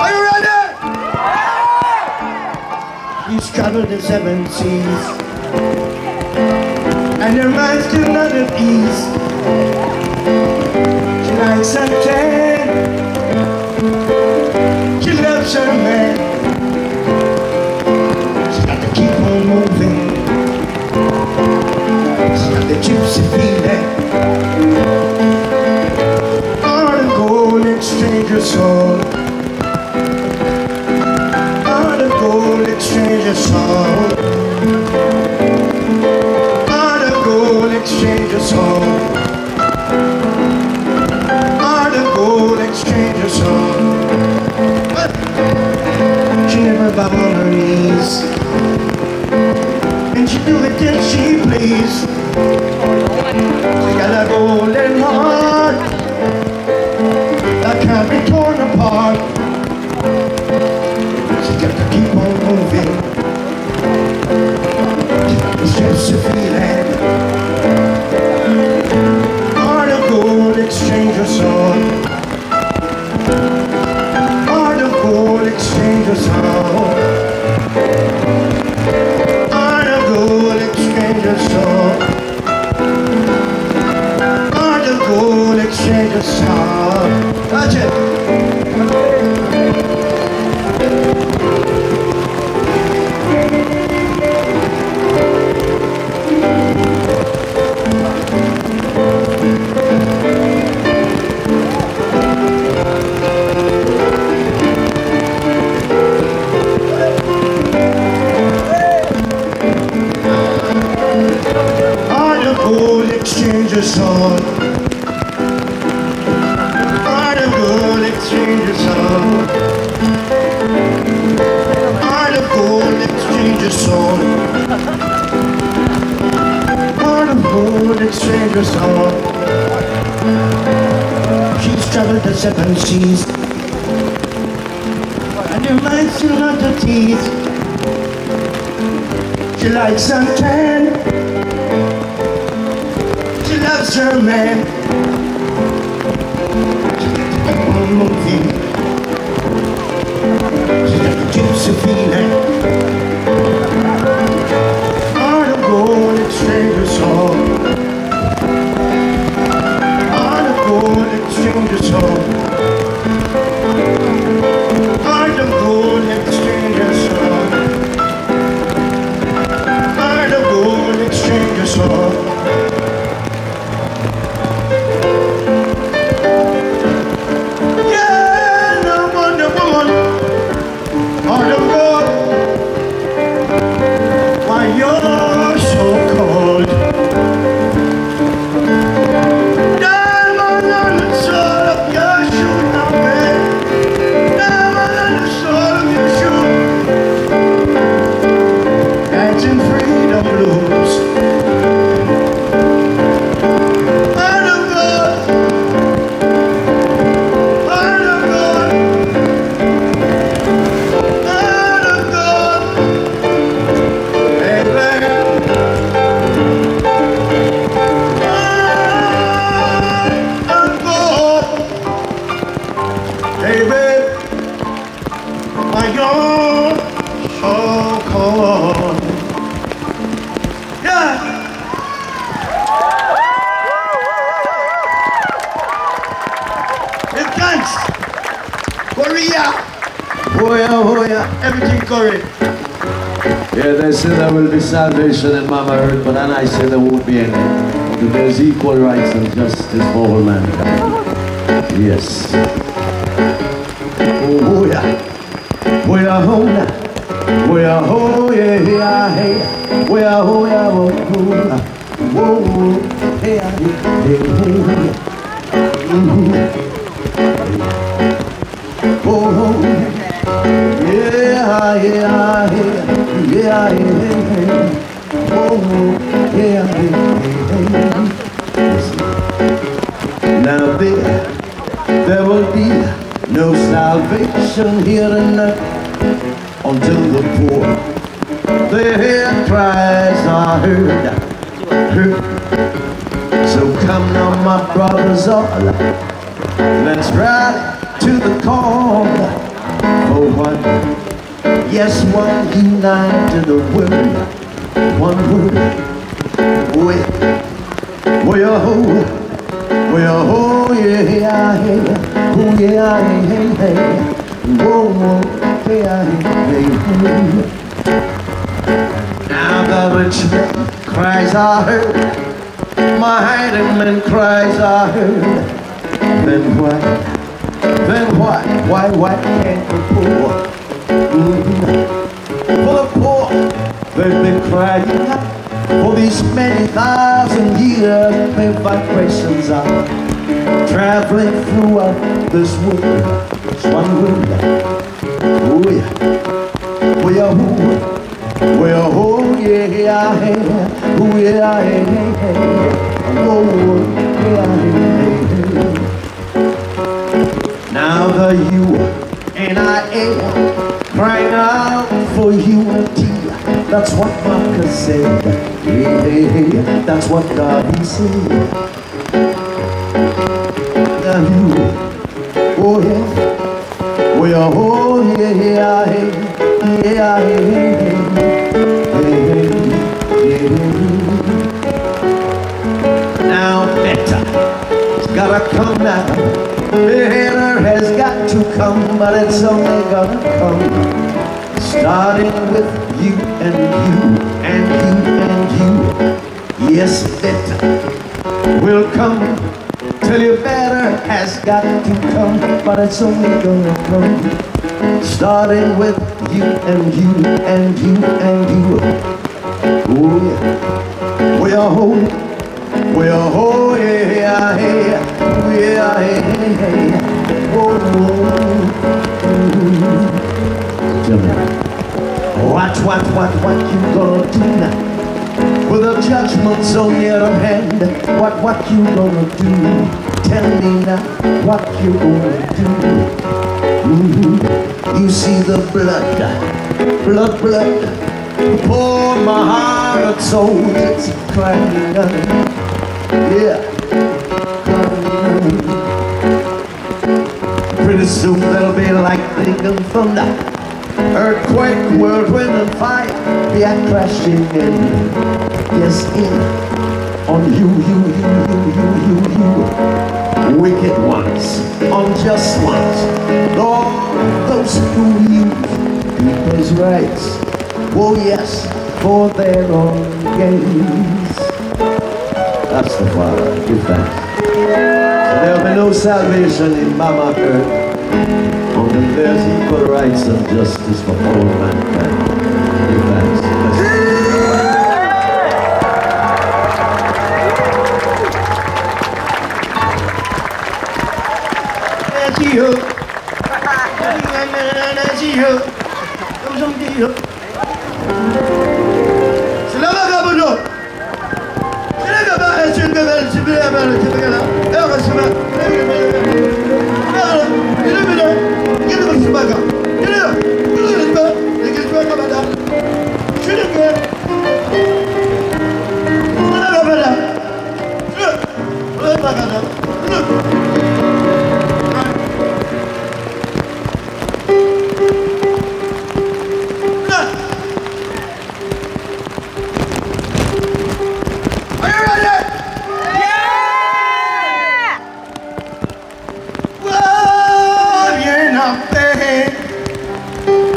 Are you ready? He's traveled the seven seas. And her mind's still not at ease She likes sunshine She loves her man knees And she do it till she please She got a golden heart That can't be torn apart. She got to keep on moving. The stress of feeling soul. Heart of gold exchange her soul. She's traveled the seven seas. And her mind's still not at ease She likes suntan She loves her man. To keep Why you're so cold Yeah Hey, thanks Korea Hoya, hoya Everything correct Yeah, they say there will be salvation in Mama Earth, but then I say there won't be any. Because there's equal rights and justice for all mankind. Yes. Oh, are home now. We are home, yeah, yeah, hey. We are home, yeah, whoa, whoa, whoa, whoa, hey, hey, hey, hey. Oh, oh, yeah, yeah, yeah, yeah, oh, yeah, their cries are ah, heard. So come now, my brothers all, Let's ride to the call for one. Yes, one united word, one word. Well, well, well, oh yeah, yeah, yeah, oh yeah, hey, hey, hey, whoa, whoa, yeah, hey, hey, hey. Now the rich cries heard, my hiding man cries heard. Then why, then why, why, why can't the poor? Mm-hmm. For the poor, they've been crying for these many thousand years, their vibrations are traveling throughout this world. It's one word. Oh yeah. Yeah, yeah. Oh yeah, yeah, yeah. Oh yeah, yeah, yeah. Now the you and I am crying out for unity. That's what Marcus said. Yeah, yeah, yeah. That's what God said. Now you, oh yeah, oh yeah, oh yeah, yeah, yeah, yeah, yeah, Now better, it's gotta come now. Better has got to come, but it's only gonna come. Starting with you and you and you and you. Yes, better will come. Tell you better has got to come, but it's only gonna come. Starting with you and you and you and you. Oh yeah, we are home. We are home, yeah, yeah, yeah, yeah. Oh, oh, oh. Tell me. What, what, what, what you gonna do now? With the judgment's on your hand, what, what you gonna do? Tell me now, what you gonna do? Mm -hmm. You see the blood, blood, blood, pour my heart and soul, it's crying. Yeah, crying Pretty soon they'll be like thinking thunder. Earthquake, whirlwind and fire. They are crashing in. Yes, in. On you, you, you, you, you, you, you Wicked ones. Unjust ones. All those who use people's rights Oh yes, for their own gains. That's the Father, give thanks. So There'll be no salvation in Mama Earth and there's equal rights and justice for all mankind.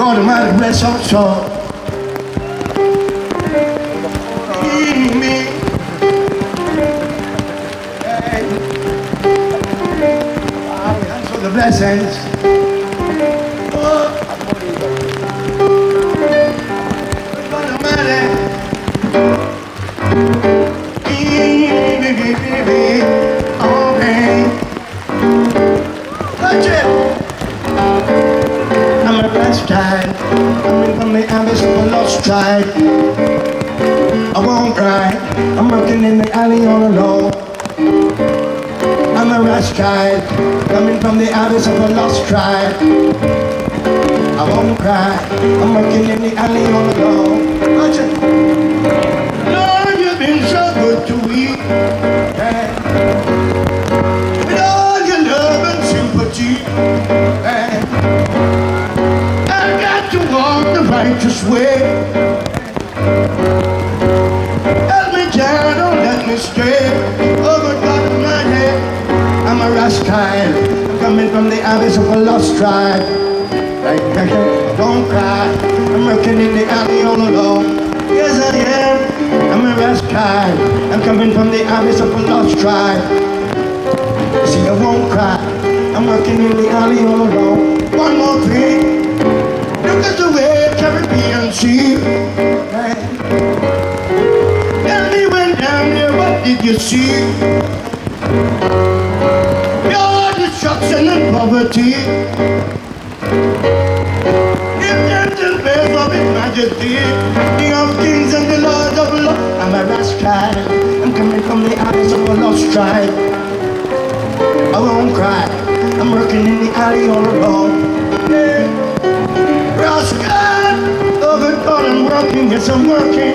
Almighty bless our soul. Me. Hey. for the blessings. Oh. God Almighty. Okay. Touch it time. Coming from the abyss of a lost tribe I won't cry. I'm working in the alley all alone I'm a rash child Coming from the abyss of a lost tribe. I won't cry. I'm working in the alley all alone from the abyss of a lost tribe. Don't cry, I'm working in the alley all alone. Yes, I am. I'm a rascal. I'm coming from the abyss of a lost tribe. See, I won't cry. I'm working in the alley all alone. One more thing. Look at the way Caribbean Sea. Hey. Tell me when down there, what did you see? Give them the best of His Majesty, King of kings and the Lord of lords. I'm a rascal. I'm coming from the eyes of a lost tribe. I won't cry. I'm working in the alley all alone. Yeah. Rascal, good God, I'm working. Yes, I'm working.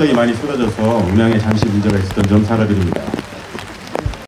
갑자기 많이 쏟아져서 음향에 잠시 문제가 있었던 점 사과드립니다.